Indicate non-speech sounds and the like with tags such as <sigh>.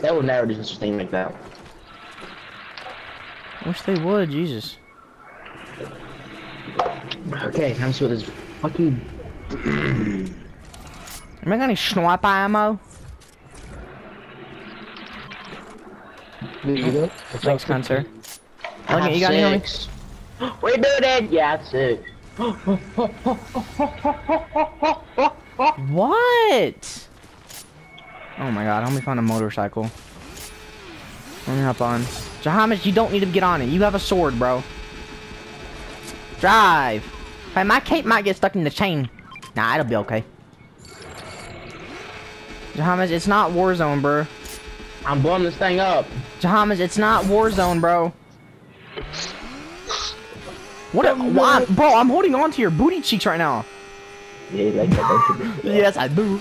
They would never do such a thing like that. Wish they would, Jesus. Okay, time to see what this fucking. <clears throat> Am I got any sniper ammo? Thanks, Hunter. Look at you got any. We're doing it! Yeah, six. What? Oh my god, help me find a motorcycle. Let me hop on. Jahamis, you don't need to get on it. You have a sword, bro. Drive. Hey, my cape might get stuck in the chain. Nah, it'll be okay. Jahamis, it's not Warzone, bro. I'm blowing this thing up. Jahamis, it's not Warzone, bro. What? A, why, bro, I'm holding on to your booty cheeks right now. Yeah, like that. <laughs> Yes, I do.